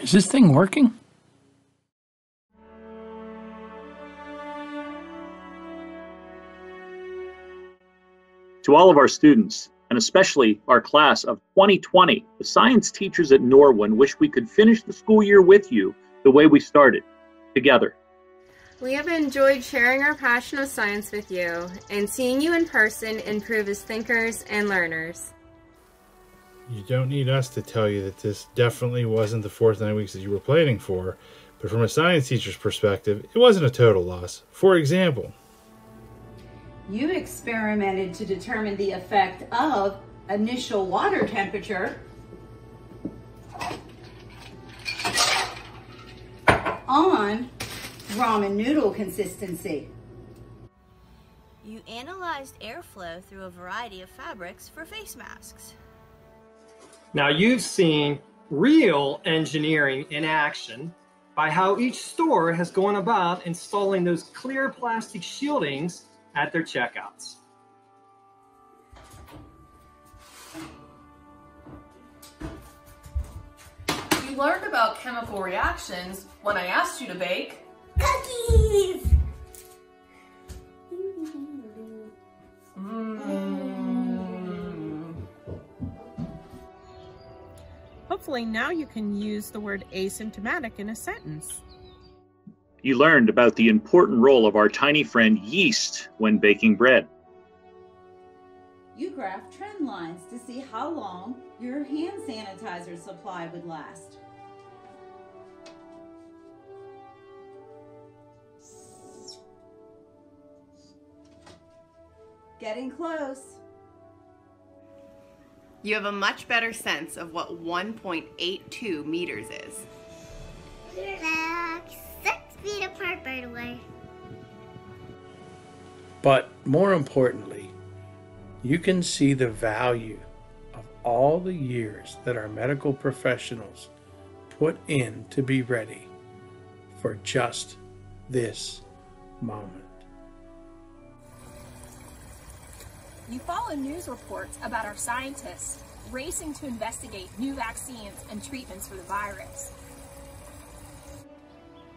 Is this thing working? To all of our students, and especially our class of 2020, the science teachers at Norwin wish we could finish the school year with you the way we started, together. We have enjoyed sharing our passion of science with you and seeing you in person improve as thinkers and learners. You don't need us to tell you that this definitely wasn't the fourth nine weeks that you were planning for, but from a science teacher's perspective, it wasn't a total loss. For example, you experimented to determine the effect of initial water temperature on ramen noodle consistency. You analyzed airflow through a variety of fabrics for face masks. Now you've seen real engineering in action by how each store has gone about installing those clear plastic shieldings at their checkouts. You learned about chemical reactions when I asked you to bake cookies. Mm. Hopefully now you can use the word asymptomatic in a sentence. You learned about the important role of our tiny friend yeast when baking bread. You graphed trend lines to see how long your hand sanitizer supply would last. Getting close. You have a much better sense of what 1.82 meters is. Relax. Six feet apart, by the way. But more importantly, you can see the value of all the years that our medical professionals put in to be ready for just this moment. You follow news reports about our scientists racing to investigate new vaccines and treatments for the virus.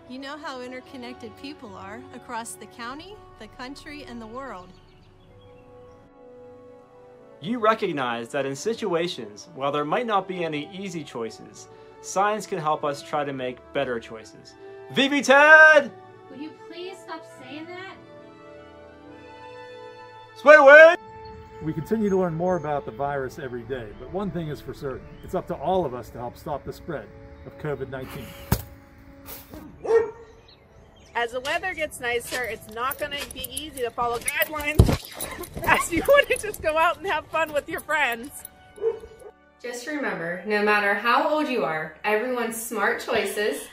You know how interconnected people are across the county, the country, and the world. You recognize that in situations, while there might not be any easy choices, science can help us try to make better choices. Vivi Ted! Would you please stop saying that? Sway away! We continue to learn more about the virus every day, but one thing is for certain. It's up to all of us to help stop the spread of COVID-19. As the weather gets nicer, it's not going to be easy to follow guidelines as you want to just go out and have fun with your friends. Just remember, no matter how old you are, everyone's smart choices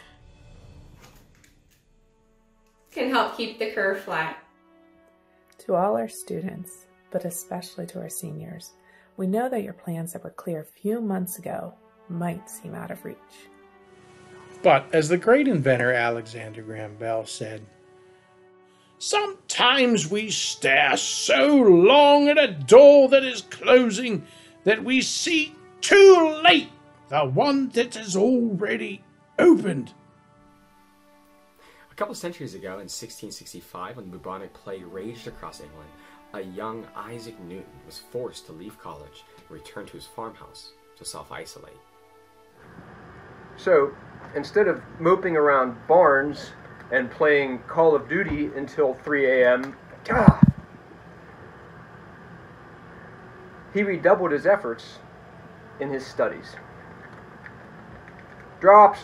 can help keep the curve flat. To all our students, but especially to our seniors, we know that your plans that were clear a few months ago might seem out of reach. But as the great inventor Alexander Graham Bell said, Sometimes we stare so long at a door that is closing that we see too late the one that is already opened. A couple centuries ago, in 1665, when the bubonic plague raged across England, a young Isaac Newton was forced to leave college and return to his farmhouse to self isolate. So, instead of moping around barns and playing Call of Duty until 3 a.m., ah, he redoubled his efforts in his studies. Drops.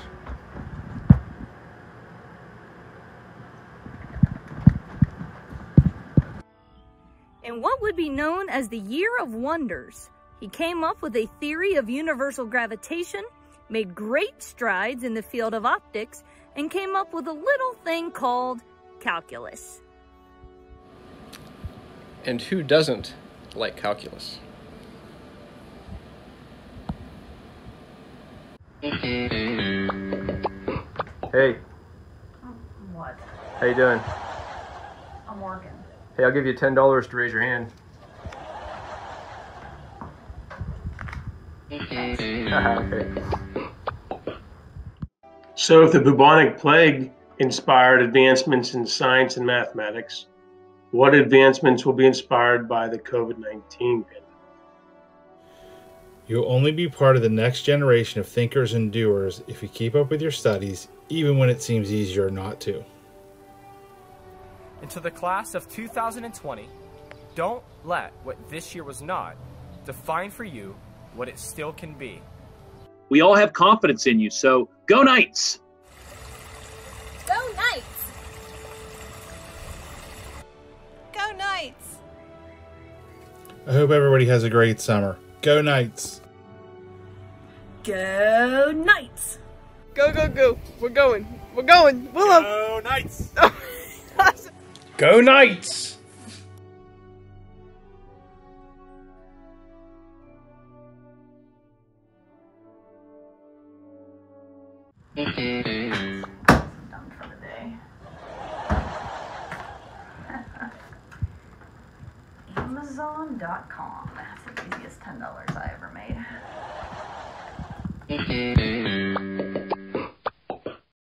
In what would be known as the Year of Wonders, he came up with a theory of universal gravitation, made great strides in the field of optics, and came up with a little thing called calculus. And who doesn't like calculus? Hey, What? how you doing? I'm working. Hey, I'll give you ten dollars to raise your hand. So, if the bubonic plague inspired advancements in science and mathematics, what advancements will be inspired by the COVID 19 pandemic? You'll only be part of the next generation of thinkers and doers if you keep up with your studies, even when it seems easier not to. And to the class of 2020, don't let what this year was not define for you what it still can be. We all have confidence in you, so go Knights! Go Knights! Go Knights! I hope everybody has a great summer. Go Knights! Go Knights! Go, go, go. We're going. We're going. Willow. Go Knights! Oh Go Knights! Done for the day. Amazon.com. That's the easiest $10 I ever made.